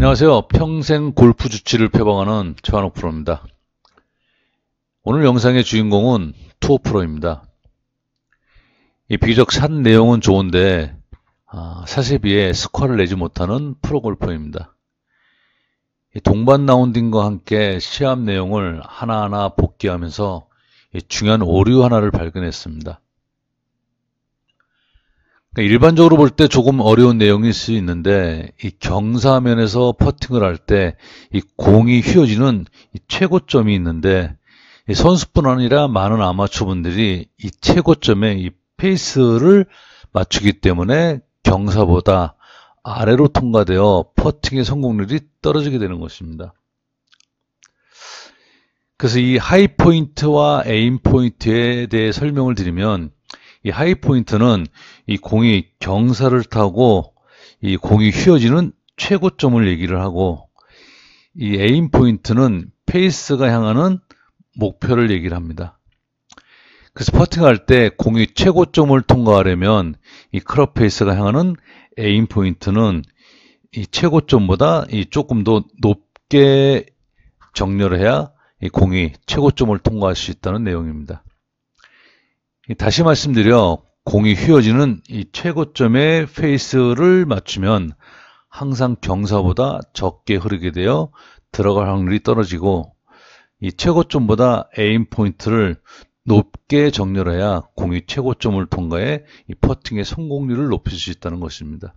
안녕하세요. 평생 골프 주치를 표방하는 최환옥 프로입니다. 오늘 영상의 주인공은 투어 프로입니다. 이 비교적 산 내용은 좋은데 아, 사실 비해 스코어를 내지 못하는 프로 골퍼입니다. 동반 라운딩과 함께 시합 내용을 하나하나 복귀하면서 중요한 오류 하나를 발견했습니다. 그러니까 일반적으로 볼 때 조금 어려운 내용일 수 있는데 이 경사면에서 퍼팅을 할 때 이 공이 휘어지는 이 최고점이 있는데 이 선수뿐 아니라 많은 아마추어분들이 이 최고점에 이 페이스를 맞추기 때문에 경사보다 아래로 통과되어 퍼팅의 성공률이 떨어지게 되는 것입니다. 그래서 이 high point와 aim point에 대해 설명을 드리면 이 high point는 이 공이 경사를 타고 이 공이 휘어지는 최고점을 얘기를 하고 이 aim point는 페이스가 향하는 목표를 얘기를 합니다. 그래서 퍼팅할 때 공이 최고점을 통과하려면 이 클럽 페이스가 향하는 aim point는 이 최고점보다 이 조금 더 높게 정렬을 해야 이 공이 최고점을 통과할 수 있다는 내용입니다. 다시 말씀드려 공이 휘어지는 이 최고점에 페이스를 맞추면 항상 경사보다 적게 흐르게 되어 들어갈 확률이 떨어지고 이 최고점보다 aim point를 높게 정렬해야 공이 최고점을 통과해 이 퍼팅의 성공률을 높일 수 있다는 것입니다.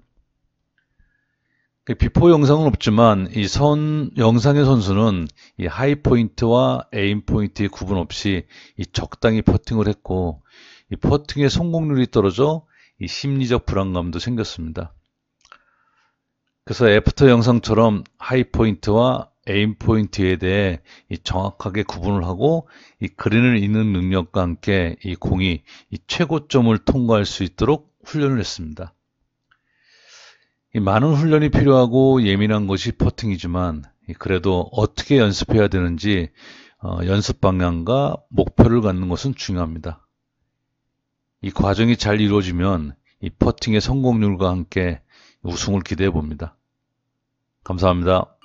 그 before 영상은 없지만 이 선 영상의 선수는 이 high point와 aim point의 구분 없이 이 적당히 퍼팅을 했고 이 퍼팅의 성공률이 떨어져 이 심리적 불안감도 생겼습니다. 그래서 after 영상처럼 high point와 aim point에 대해 정확하게 구분을 하고 이 그린을 읽는 능력과 함께 이 공이 이 최고점을 통과할 수 있도록 훈련을 했습니다. 많은 훈련이 필요하고 예민한 것이 퍼팅이지만 그래도 어떻게 연습해야 되는지 어, 연습 방향과 목표를 갖는 것은 중요합니다. 이 과정이 잘 이루어지면 이 퍼팅의 성공률과 함께 우승을 기대해 봅니다. 감사합니다.